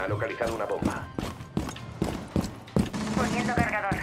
Ha localizado una bomba. Poniendo cargador.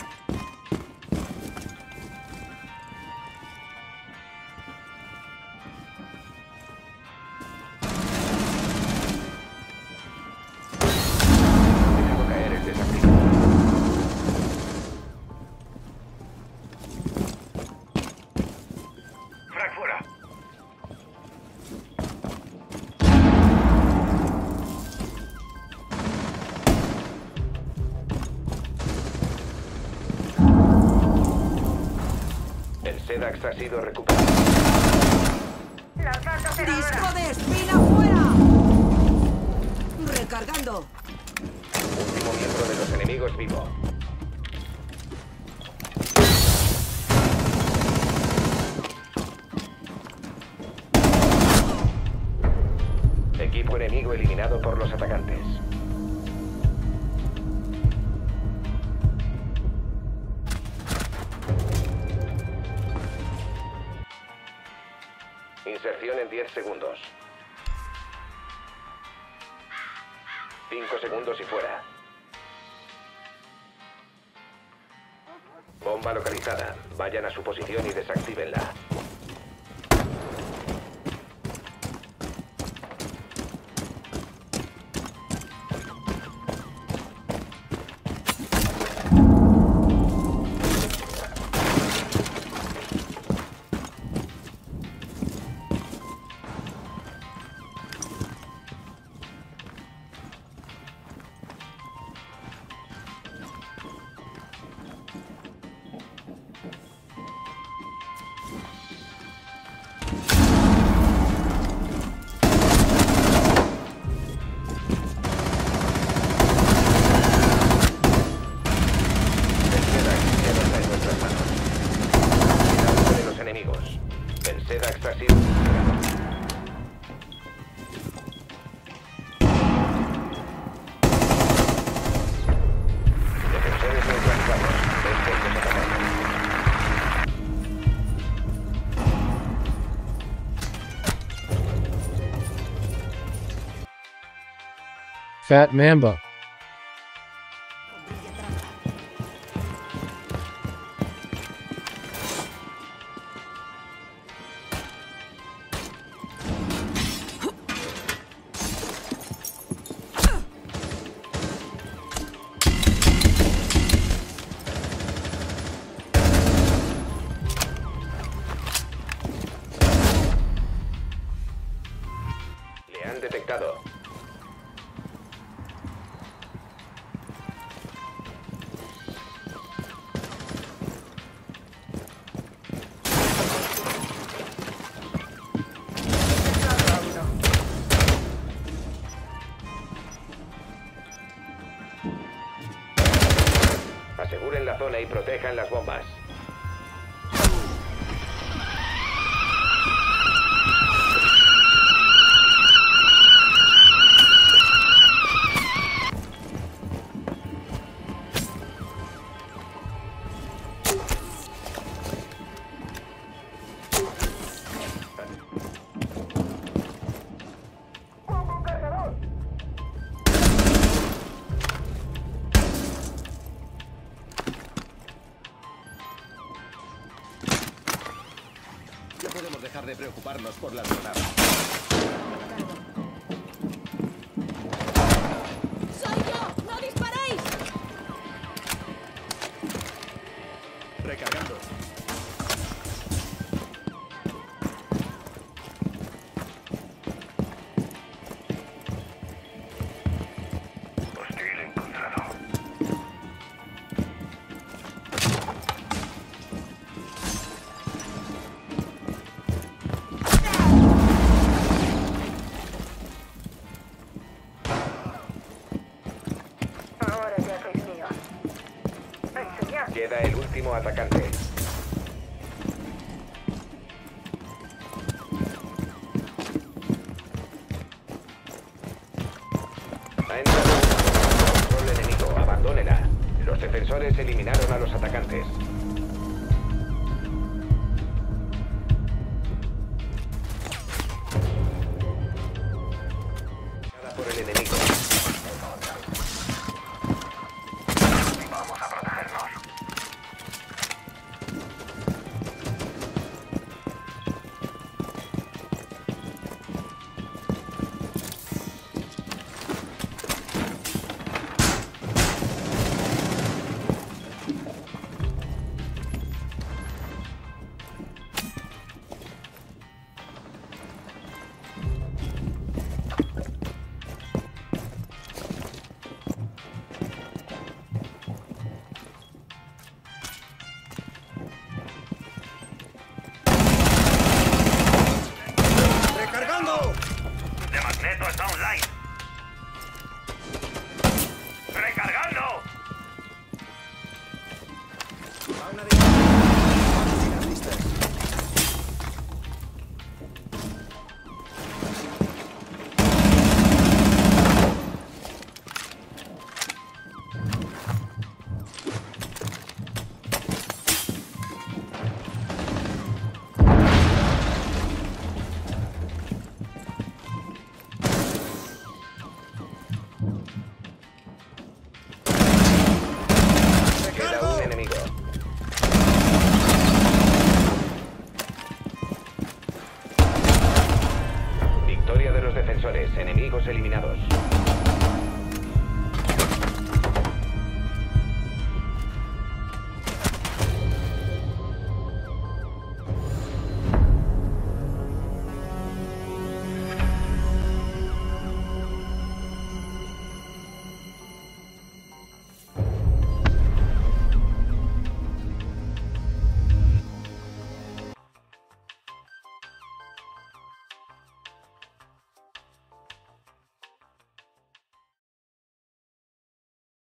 SEDAX ha sido recuperado. ¡Disco de espina fuera! Recargando. Último miembro de los enemigos vivo. Equipo enemigo eliminado por los atacantes. Inserción en 10 segundos. 5 segundos y fuera. Bomba localizada. Vayan a su posición y desactívenla. Fat Mamba. Y protejan las bombas. Preocuparnos por las granadas. Queda el último atacante. Ha entrado un control enemigo. Abandónela. Los defensores eliminaron a los atacantes. enemigos eliminados.